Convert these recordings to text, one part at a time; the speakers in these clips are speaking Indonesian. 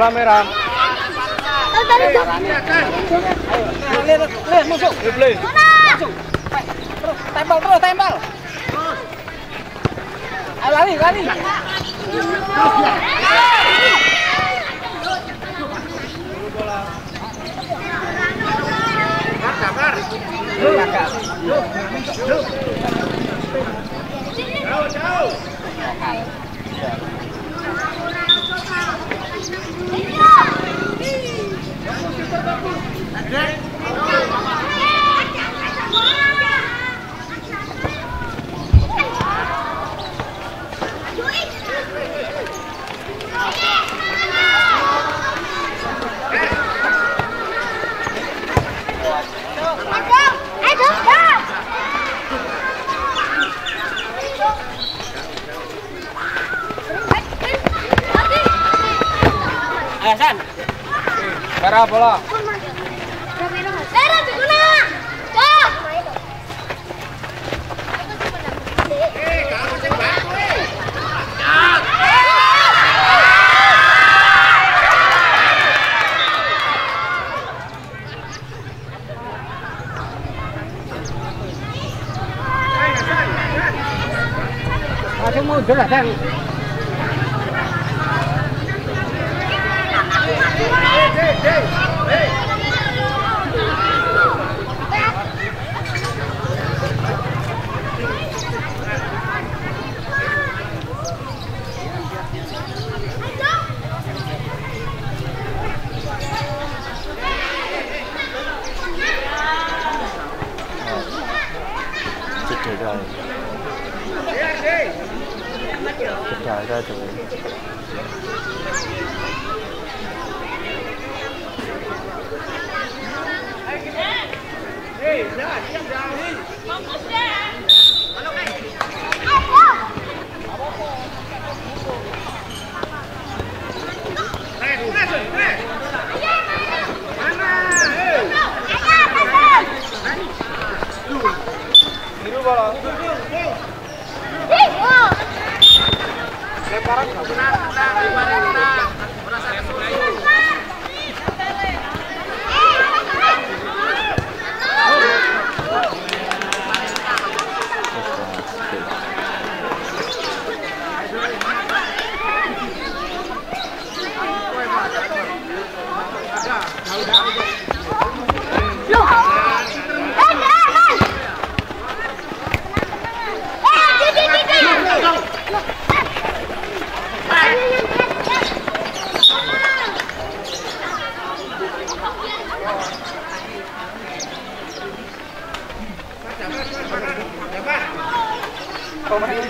bola merah. Masuk. Terus tempel Ayo lari lari. Jauh jauh. Vem! Ra bỏ lọ. Đây là chị con à. Cho. Ê, cả con chân bạc luôn đi. Chà. Hãy subscribe cho kênh Ghiền Mì Gõ Để không bỏ lỡ những video hấp dẫn đây trời ra tụi Hey, yeah, jump down here. Lemparan nggak benar, benar, over here.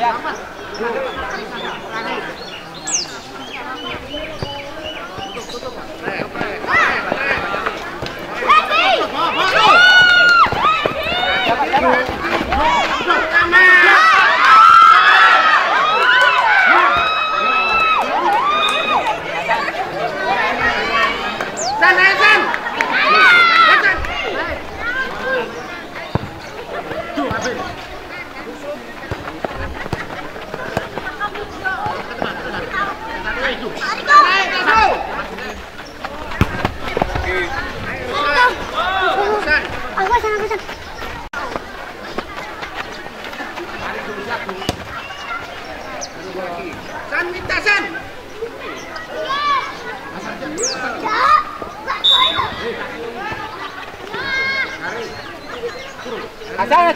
两万。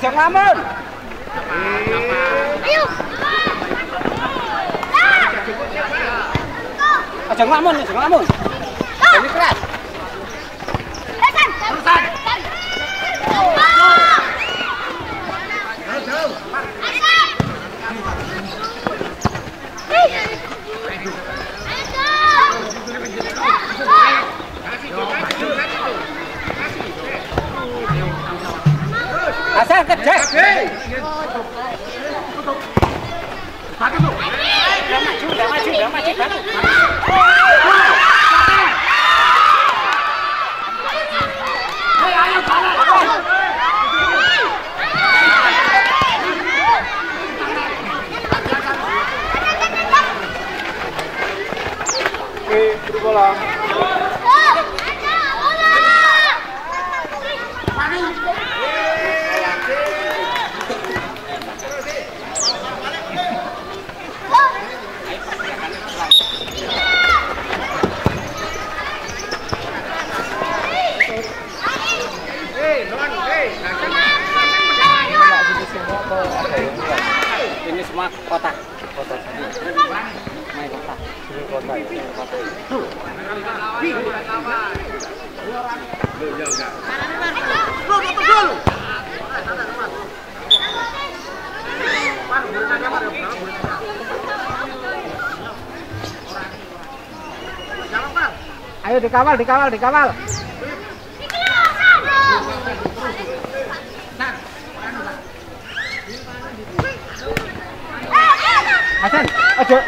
chẳng lắm ơn à, chẳng lắm ơn chẳng lắm ơn That's Ayo dikawal, dikawal, dikawal. Hasan, aja.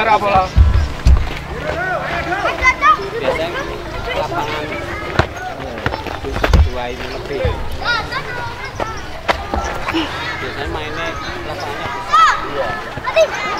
Bicara apa lah? Biasanya lapangan ini lebih. Biasanya mainnya lapangannya. Iya.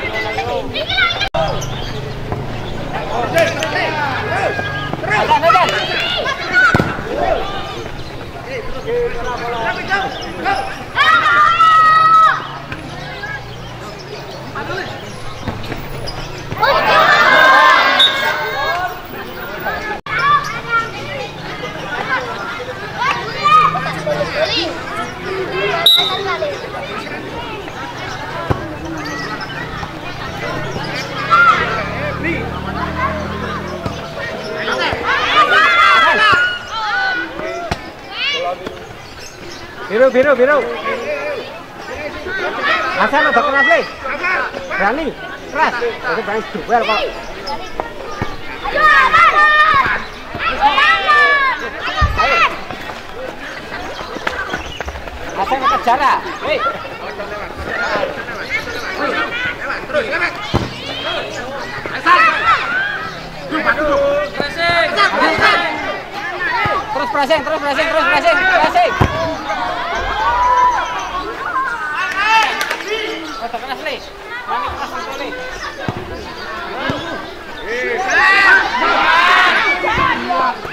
biru biru asal nggak keras sih berani keras itu berani duel kok Hasan kejar ah terus pressing, terus pressing terus pressing terus pressing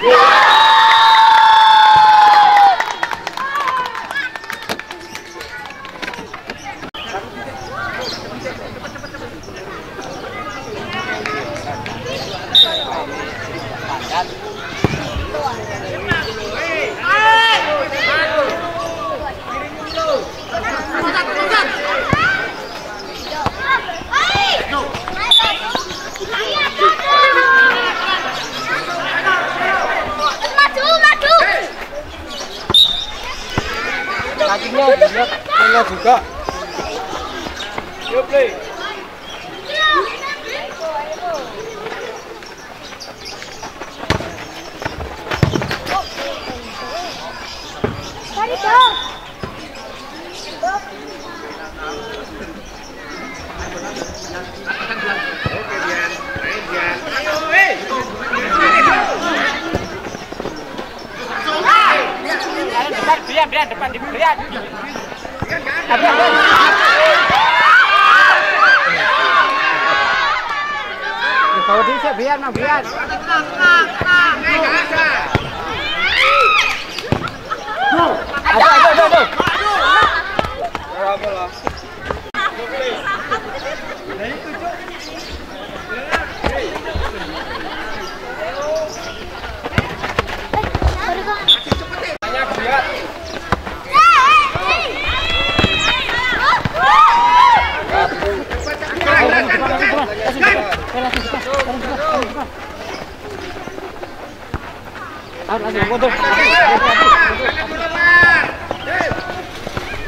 Yeah!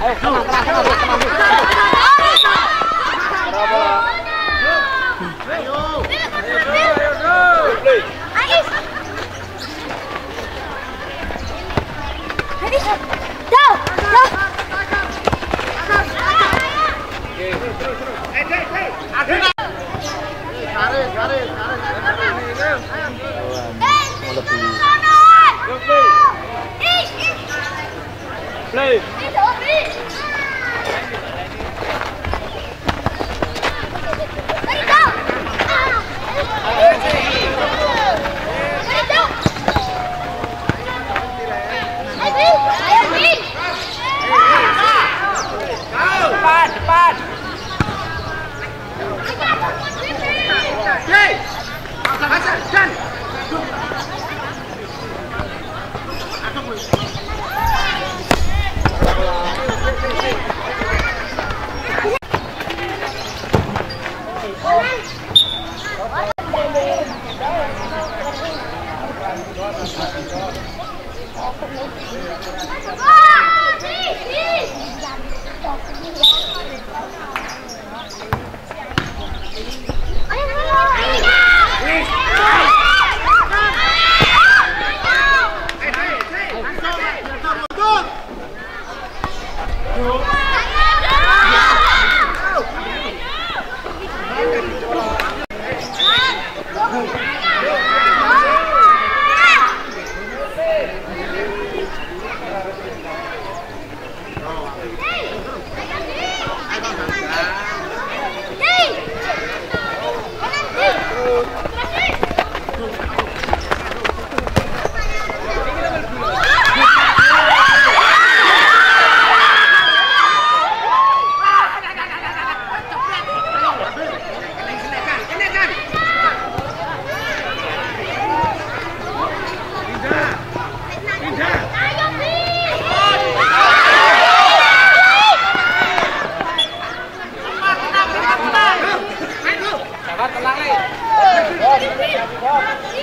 哎，干嘛干嘛干嘛干嘛！Acabou? Lá, aí. Tá